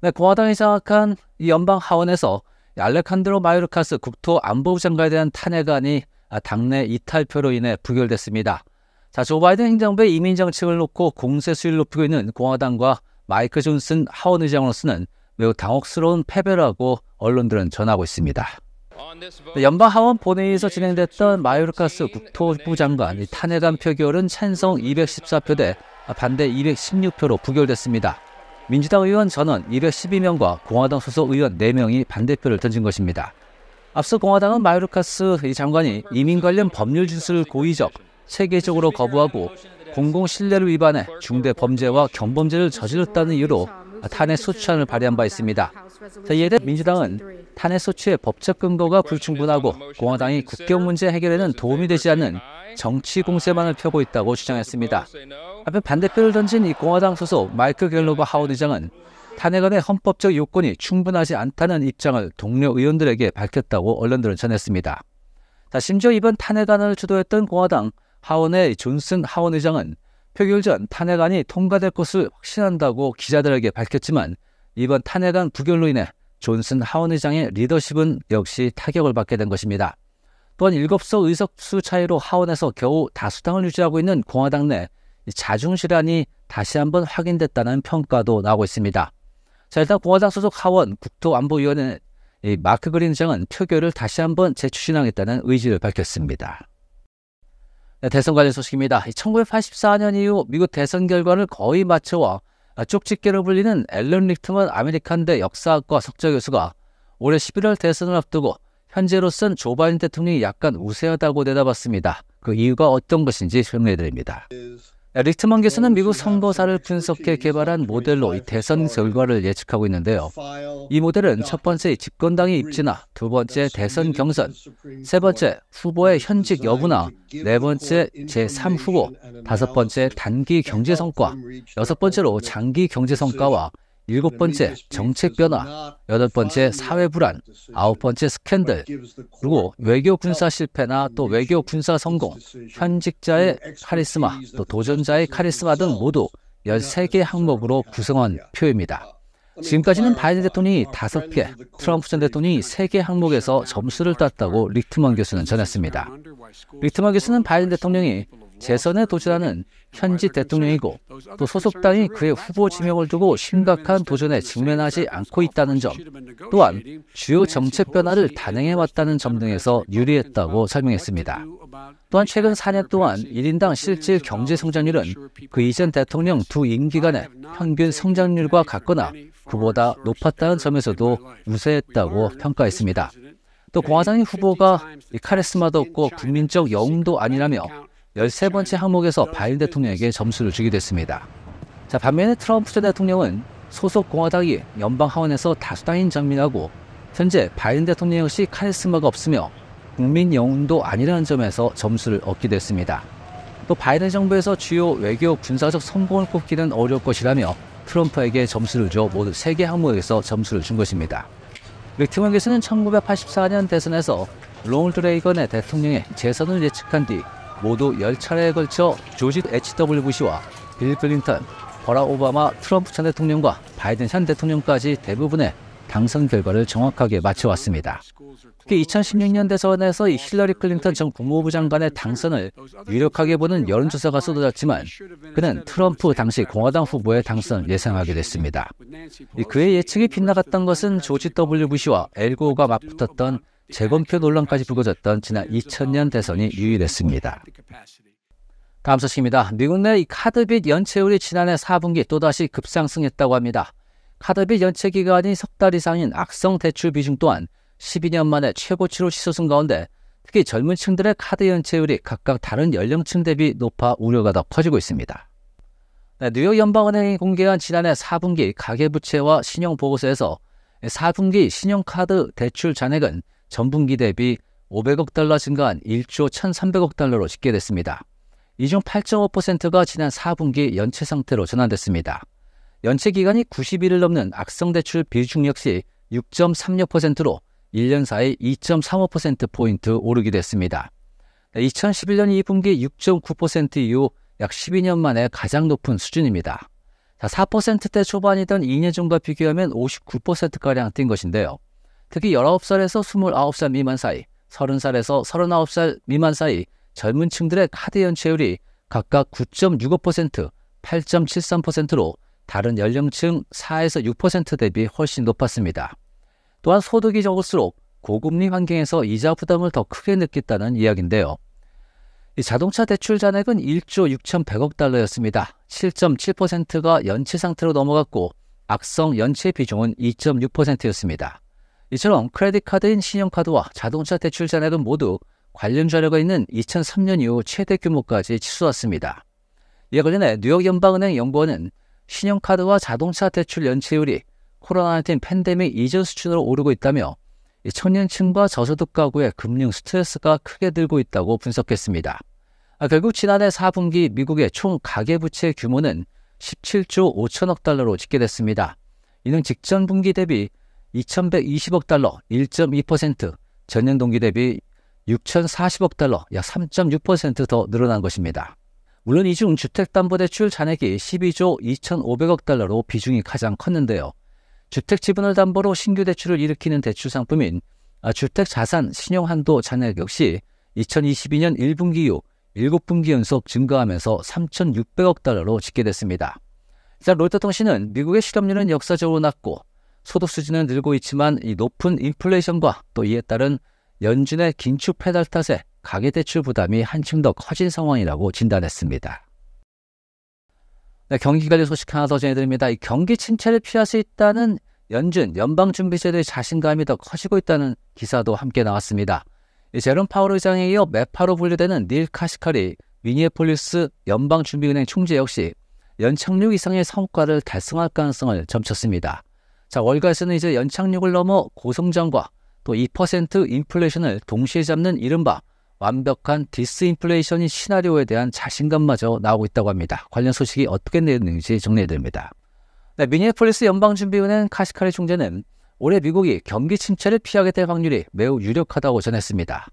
네, 공화당이 장악한 이 연방 하원에서 알레칸드로 마요르카스 국토안보부 장관에 대한 탄핵안이 당내 이탈표로 인해 부결됐습니다. 자, 조 바이든 행정부의 이민 정책을 놓고 공세 수위를 높이고 있는 공화당과 마이크 존슨 하원 의장으로서는 매우 당혹스러운 패배라고 언론들은 전하고 있습니다. 연방 하원 본회의에서 진행됐던 마요르카스 국토부 장관 탄핵안 표결은 찬성 214표 대 반대 216표로 부결됐습니다. 민주당 의원 전원 212명과 공화당 소속 의원 4명이 반대표를 던진 것입니다. 앞서 공화당은 마요르카스 장관이 이민 관련 법률 진술을 고의적, 체계적으로 거부하고 공공 신뢰를 위반해 중대 범죄와 경범죄를 저질렀다는 이유로 탄핵 소추안을 발의한 바 있습니다. 이에 대해 민주당은 탄핵 소추의 법적 근거가 불충분하고 공화당이 국경 문제 해결에는 도움이 되지 않는 정치 공세만을 펴고 있다고 주장했습니다. 한편 반대표를 던진 이 공화당 소속 마이크 갤로버 하원 의장은 탄핵안의 헌법적 요건이 충분하지 않다는 입장을 동료 의원들에게 밝혔다고 언론들은 전했습니다. 자, 심지어 이번 탄핵안을 주도했던 공화당 하원의 존슨 하원 의장은 표결 전 탄핵안이 통과될 것을 확신한다고 기자들에게 밝혔지만 이번 탄핵안 부결로 인해 존슨 하원 의장의 리더십은 역시 타격을 받게 된 것입니다. 또한 7석 의석수 차이로 하원에서 겨우 다수당을 유지하고 있는 공화당 내 자중지란이 다시 한번 확인됐다는 평가도 나오고 있습니다. 자, 일단 공화당 소속 하원 국토안보위원회 마크 그린 의장은 표결을 다시 한번 재추진하겠다는 의지를 밝혔습니다. 네, 대선 관련 소식입니다. 1984년 이후 미국 대선 결과를 거의 맞춰와 쪽집게로 불리는 앨런 리트먼 아메리칸대 역사학과 석좌 교수가 올해 11월 대선을 앞두고 현재로선 조 바이든 대통령이 약간 우세하다고 내다봤습니다. 그 이유가 어떤 것인지 설명해 드립니다. 리트먼 교수는 미국 선거사를 분석해 개발한 모델로 이 대선 결과를 예측하고 있는데요. 이 모델은 첫 번째 집권당의 입지나 두 번째 대선 경선, 세 번째 후보의 현직 여부나 네 번째 제3후보, 다섯 번째 단기 경제 성과, 여섯 번째로 장기 경제 성과와 일곱 번째 정책 변화, 여덟 번째 사회 불안, 아홉 번째 스캔들, 그리고 외교 군사 실패나 또 외교 군사 성공, 현직자의 카리스마, 또 도전자의 카리스마 등 모두 13개 항목으로 구성한 표입니다. 지금까지는 바이든 대통령이 5개, 트럼프 전 대통령이 3개 항목에서 점수를 땄다고 리트먼 교수는 전했습니다. 리트먼 교수는 바이든 대통령이 재선에 도전하는 현직 대통령이고 또 소속당이 그의 후보 지명을 두고 심각한 도전에 직면하지 않고 있다는 점 또한 주요 정책 변화를 단행해 왔다는 점 등에서 유리했다고 설명했습니다. 또한 최근 4년 동안 1인당 실질 경제 성장률은 그 이전 대통령 두 임기간의 평균 성장률과 같거나 그보다 높았다는 점에서도 우세했다고 평가했습니다. 또 공화당의 후보가 카리스마도 없고 국민적 영웅도 아니라며 13번째 항목에서 바이든 대통령에게 점수를 주게 됐습니다. 자, 반면에 트럼프 전 대통령은 소속 공화당이 연방 하원에서 다수당인 장면하고 현재 바이든 대통령 역시 카리스마가 없으며 국민 영웅도 아니라는 점에서 점수를 얻게 됐습니다. 또 바이든 정부에서 주요 외교 군사적 성공을 꼽기는 어려울 것이라며 트럼프에게 점수를 줘 모두 3개 항목에서 점수를 준 것입니다. 릭트먼 교수는 1984년 대선에서 로널드 레이건의 대통령의 재선을 예측한 뒤 모두 10차례에 걸쳐 조지 H.W. 부시와 빌 클린턴, 버락 오바마, 트럼프 전 대통령과 바이든 현 대통령까지 대부분의 당선 결과를 정확하게 맞춰왔습니다. 특히 2016년 대선에서 힐러리 클린턴 전 국무부 장관의 당선을 유력하게 보는 여론조사가 쏟아졌지만 그는 트럼프 당시 공화당 후보의 당선을 예상하게 됐습니다. 그의 예측이 빗나갔던 것은 조지 W. 부시와 엘고가 맞붙었던 재검표 논란까지 불거졌던 지난 2000년 대선이 유일했습니다. 다음 소식입니다. 미국 내 카드빚 연체율이 지난해 4분기 또다시 급상승했다고 합니다. 카드빚 연체 기간이 석 달 이상인 악성 대출 비중 또한 12년 만에 최고치로 치솟은 가운데 특히 젊은 층들의 카드 연체율이 각각 다른 연령층 대비 높아 우려가 더 커지고 있습니다. 네, 뉴욕 연방은행이 공개한 지난해 4분기 가계부채와 신용보고서에서 4분기 신용카드 대출 잔액은 전분기 대비 500억 달러 증가한 1조 1,300억 달러로 집계됐습니다. 이 중 8.5%가 지난 4분기 연체 상태로 전환됐습니다. 연체 기간이 90일을 넘는 악성 대출 비중 역시 6.36%로 1년 사이 2.35%포인트 오르게 됐습니다. 2011년 2분기 6.9% 이후 약 12년 만에 가장 높은 수준입니다. 자, 4%대 초반이던 2년 전과 비교하면 59%가량 뛴 것인데요. 특히 19살에서 29살 미만 사이, 30살에서 39살 미만 사이 젊은 층들의 카드 연체율이 각각 9.65%, 8.73%로 다른 연령층 4에서 6% 대비 훨씬 높았습니다. 또한 소득이 적을수록 고금리 환경에서 이자 부담을 더 크게 느꼈다는 이야기인데요. 자동차 대출 잔액은 1조 6,100억 달러였습니다. 7.7%가 연체 상태로 넘어갔고 악성 연체 비중은 2.6%였습니다. 이처럼 크레딧 카드인 신용카드와 자동차 대출 잔액은 모두 관련 자료가 있는 2003년 이후 최대 규모까지 치솟았습니다. 이에 관련해 뉴욕 연방은행 연구원은 신용카드와 자동차 대출 연체율이 코로나19 팬데믹 이전 수준으로 오르고 있다며 청년층과 저소득 가구의 금융 스트레스가 크게 들고 있다고 분석했습니다. 아, 결국 지난해 4분기 미국의 총 가계부채 규모는 17조 5천억 달러로 집계됐습니다. 이는 직전 분기 대비 2,120억 달러 1.2%, 전년 동기 대비 6,040억 달러 약 3.6%더 늘어난 것입니다. 물론 이 중 주택담보대출 잔액이 12조 2,500억 달러로 비중이 가장 컸는데요. 주택 지분을 담보로 신규 대출을 일으키는 대출 상품인 아, 주택 자산 신용 한도 잔액 역시 2022년 1분기 이후 7분기 연속 증가하면서 3,600억 달러로 집계됐습니다. 자, 로이터통신은 미국의 실업률은 역사적으로 낮고 소득 수준은 늘고 있지만 이 높은 인플레이션과 또 이에 따른 연준의 긴축 페달 탓에 가계대출 부담이 한층 더 커진 상황이라고 진단했습니다. 네, 경기 관련 소식 하나 더 전해드립니다. 이 경기 침체를 피할 수 있다는 연준, 연방준비제도의 자신감이 더 커지고 있다는 기사도 함께 나왔습니다. 이 제롬 파월 의장에 이어 매파로 분류되는 닐 카시카리 미니애폴리스 연방준비은행 총재 역시 연착륙 이상의 성과를 달성할 가능성을 점쳤습니다. 자, 월가에서는 이제 연착륙을 넘어 고성장과 또 2% 인플레이션을 동시에 잡는 이른바 완벽한 디스인플레이션인 시나리오에 대한 자신감마저 나오고 있다고 합니다. 관련 소식이 어떻게 내는지 정리해드립니다. 네, 미니애폴리스 연방준비은행 카시카리 총재는 올해 미국이 경기 침체를 피하게 될 확률이 매우 유력하다고 전했습니다.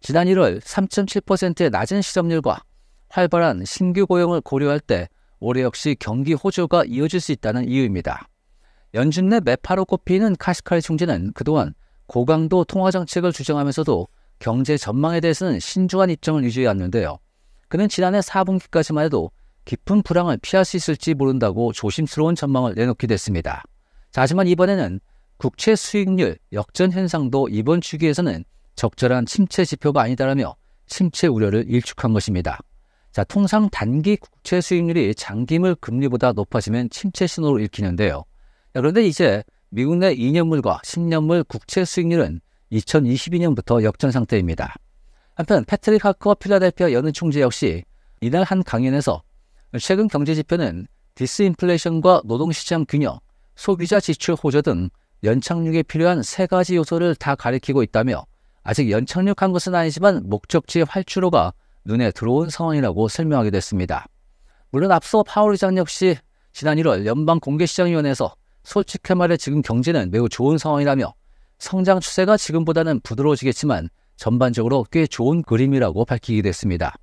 지난 1월 3.7%의 낮은 실업률과 활발한 신규 고용을 고려할 때 올해 역시 경기 호조가 이어질 수 있다는 이유입니다. 연준 내 매파로 꼽히는 카시카리 총재는 그동안 고강도 통화 정책을 주장하면서도 경제 전망에 대해서는 신중한 입장을 유지해 왔는데요. 그는 지난해 4분기까지만 해도 깊은 불황을 피할 수 있을지 모른다고 조심스러운 전망을 내놓기도 했습니다. 자, 하지만 이번에는 국채 수익률 역전 현상도 이번 주기에서는 적절한 침체 지표가 아니다라며 침체 우려를 일축한 것입니다. 자, 통상 단기 국채 수익률이 장기물 금리보다 높아지면 침체 신호로 읽히는데요. 자, 그런데 이제 미국 내 2년물과 10년물 국채 수익률은 2022년부터 역전 상태입니다. 한편 패트릭 하크와 필라델피아 연은 총재 역시 이날 한 강연에서 최근 경제 지표는 디스인플레이션과 노동시장 균형, 소비자 지출 호조 등 연착륙에 필요한 세 가지 요소를 다 가리키고 있다며 아직 연착륙한 것은 아니지만 목적지의 활주로가 눈에 들어온 상황이라고 설명하게 됐습니다. 물론 앞서 파월 의장 역시 지난 1월 연방 공개시장위원회에서 솔직히 말해 지금 경제는 매우 좋은 상황이라며 성장 추세가 지금보다는 부드러워지겠지만 전반적으로 꽤 좋은 그림이라고 밝히기도 했습니다.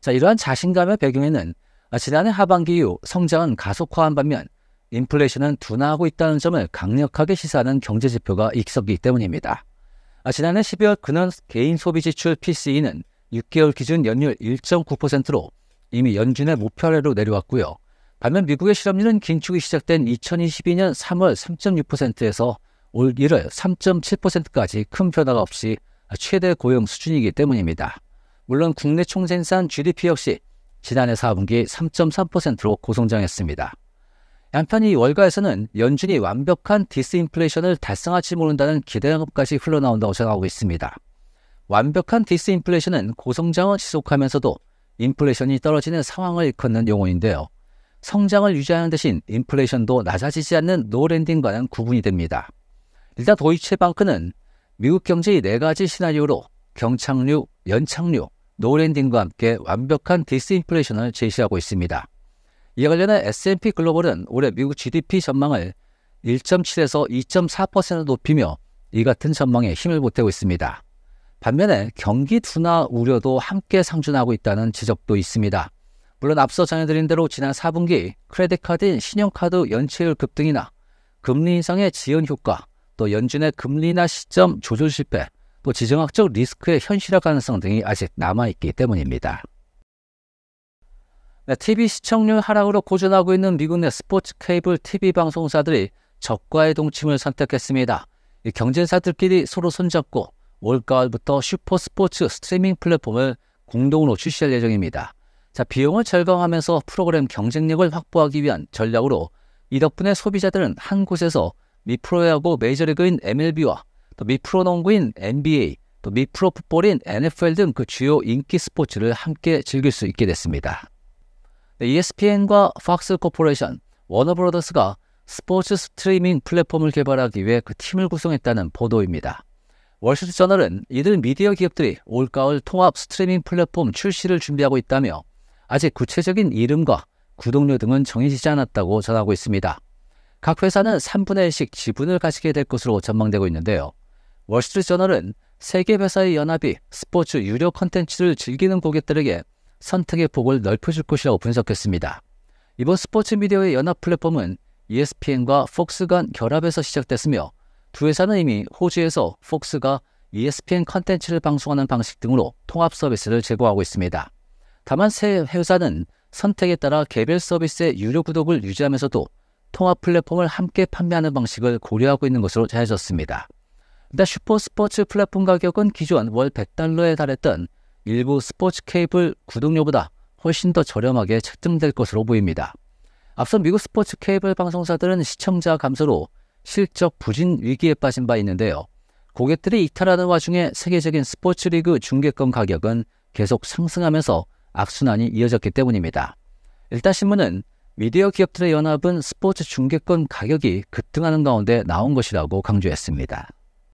자, 이러한 자신감의 배경에는 지난해 하반기 이후 성장은 가속화한 반면 인플레이션은 둔화하고 있다는 점을 강력하게 시사하는 경제 지표가 익석이기 때문입니다. 지난해 12월 근원 개인 소비 지출 PCE는 6개월 기준 연율 1.9%로 이미 연준의 목표아래로 내려왔고요. 반면 미국의 실업률은 긴축이 시작된 2022년 3월 3.6%에서 올 1월 3.7%까지 큰 변화가 없이 최대 고용 수준이기 때문입니다. 물론 국내 총생산 GDP 역시 지난해 4분기 3.3%로 고성장했습니다. 한편 이 월가에서는 연준이 완벽한 디스인플레이션을 달성할지 모른다는 기대감까지 흘러나온다고 전하고 있습니다. 완벽한 디스인플레이션은 고성장을 지속하면서도 인플레이션이 떨어지는 상황을 일컫는 용어인데요. 성장을 유지하는 대신 인플레이션도 낮아지지 않는 no landing과는 구분이 됩니다. 일단 도이체방크는 미국 경제의 네 가지 시나리오로 경착륙, 연착륙, no landing과 함께 완벽한 디스인플레이션을 제시하고 있습니다. 이에 관련해 S&P 글로벌은 올해 미국 GDP 전망을 1.7에서 2.4% 높이며 이 같은 전망에 힘을 보태고 있습니다. 반면에 경기 둔화 우려도 함께 상존하고 있다는 지적도 있습니다. 물론 앞서 전해드린 대로 지난 4분기 credit card인 신용카드 연체율 급등이나 금리 인상의 지연 효과, 또 연준의 금리 인하 시점 조절 실패, 또 지정학적 리스크의 현실화 가능성 등이 아직 남아있기 때문입니다. 네, TV 시청률 하락으로 고전하고 있는 미국 내 스포츠 케이블 TV 방송사들이 적과의 동침을 선택했습니다. 경쟁사들끼리 서로 손잡고 올가을부터 슈퍼 스포츠 스트리밍 플랫폼을 공동으로 출시할 예정입니다. 자, 비용을 절감하면서 프로그램 경쟁력을 확보하기 위한 전략으로 이 덕분에 소비자들은 한 곳에서 미프로야구 메이저리그인 MLB와 또 미프로 농구인 NBA, 또 미프로 풋볼인 NFL 등 그 주요 인기 스포츠를 함께 즐길 수 있게 됐습니다. 네, ESPN과 Fox Corporation, 워너브로더스가 스포츠 스트리밍 플랫폼을 개발하기 위해 그 팀을 구성했다는 보도입니다. 월스트리트저널은 이들 미디어 기업들이 올가을 통합 스트리밍 플랫폼 출시를 준비하고 있다며 아직 구체적인 이름과 구독료 등은 정해지지 않았다고 전하고 있습니다. 각 회사는 3분의 1씩 지분을 가지게 될 것으로 전망되고 있는데요. 월스트리트저널은 세 개 회사의 연합이 스포츠 유료 컨텐츠를 즐기는 고객들에게 선택의 폭을 넓혀줄 것이라고 분석했습니다. 이번 스포츠 미디어의 연합 플랫폼은 ESPN과 폭스 간 결합에서 시작됐으며 두 회사는 이미 호주에서 폭스가 ESPN 컨텐츠를 방송하는 방식 등으로 통합 서비스를 제공하고 있습니다. 다만 세 회사는 선택에 따라 개별 서비스의 유료 구독을 유지하면서도 통합 플랫폼을 함께 판매하는 방식을 고려하고 있는 것으로 전해졌습니다. 일단 슈퍼 스포츠 플랫폼 가격은 기존 월 100달러에 달했던 일부 스포츠 케이블 구독료보다 훨씬 더 저렴하게 책정될 것으로 보입니다. 앞서 미국 스포츠 케이블 방송사들은 시청자 감소로 실적 부진 위기에 빠진 바 있는데요. 고객들이 이탈하는 와중에 세계적인 스포츠 리그 중계권 가격은 계속 상승하면서 악순환이 이어졌기 때문입니다. 일단 신문은 미디어 기업들의 연합은 스포츠 중계권 가격이 급등하는 가운데 나온 것이라고 강조했습니다.